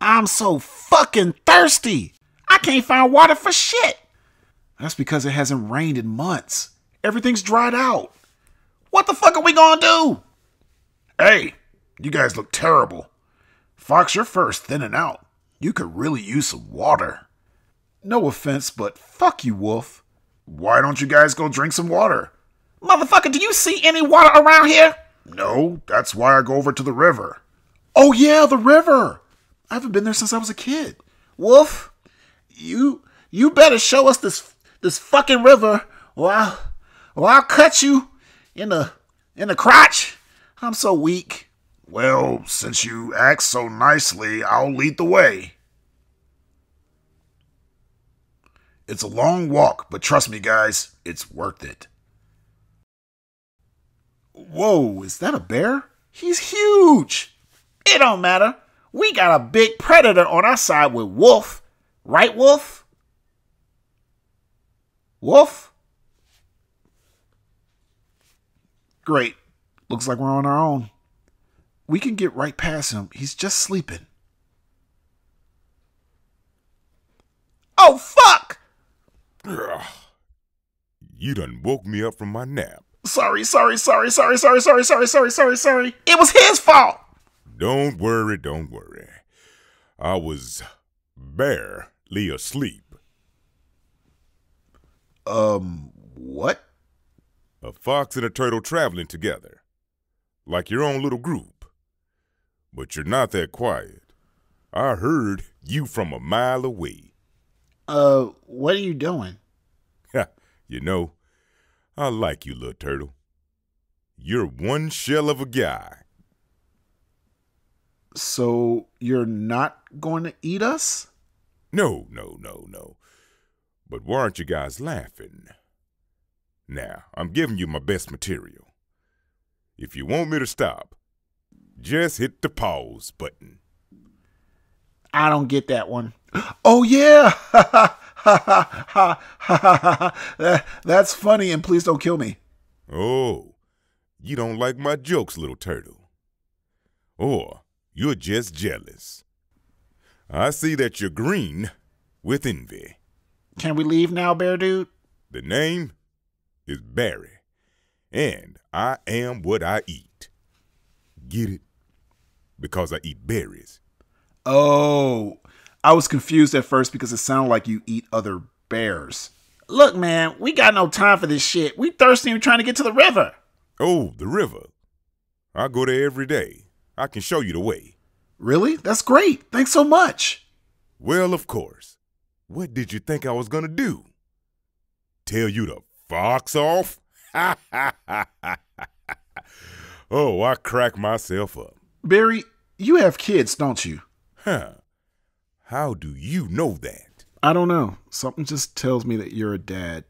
I'm so fucking thirsty. I can't find water for shit. That's because it hasn't rained in months. Everything's dried out. What the fuck are we gonna do? Hey, you guys look terrible. Fox, you're first thinning out. You could really use some water. No offense, but fuck you, Wolf. Why don't you guys go drink some water? Motherfucker, do you see any water around here? No, that's why I go over to the river. Oh yeah, the river. I haven't been there since I was a kid. Wolf, you you better show us this this fucking river, or I'll or I'll cut you in the in the crotch. I'm so weak. Well, since you act so nicely, I'll lead the way. It's a long walk, but trust me, guys, it's worth it. Whoa, is that a bear? He's huge. It don't matter. We got a big predator on our side with Wolf. Right, Wolf? Wolf? Great. Looks like we're on our own. We can get right past him. He's just sleeping. Oh, fuck! Ugh. You done woke me up from my nap. Sorry, sorry, sorry, sorry, sorry, sorry, sorry, sorry, sorry, sorry. It was his fault. Don't worry, don't worry. I was barely asleep. Um, what? A fox and a turtle traveling together. Like your own little group. But you're not that quiet. I heard you from a mile away. Uh, what are you doing? you know, I like you, little turtle. You're one shell of a guy. So you're not going to eat us? No, no, no, no. But why aren't you guys laughing? Now, I'm giving you my best material. If you want me to stop, just hit the pause button. I don't get that one. Oh, yeah! That's funny, and please don't kill me. Oh, you don't like my jokes, little turtle. Or you're just jealous. I see that you're green with envy. Can we leave now, Bear Dude? The name is Barry, and I am what I eat. Get it? Because I eat berries. Oh, I was confused at first because it sounded like you eat other bears. Look, man, we got no time for this shit. We thirsty and trying to get to the river. Oh, the river. I go there every day. I can show you the way. Really? That's great. Thanks so much. Well, of course. What did you think I was going to do? Tell you to fox off? oh, I crack myself up. Barry, you have kids, don't you? Huh. How do you know that? I don't know. Something just tells me that you're a dad.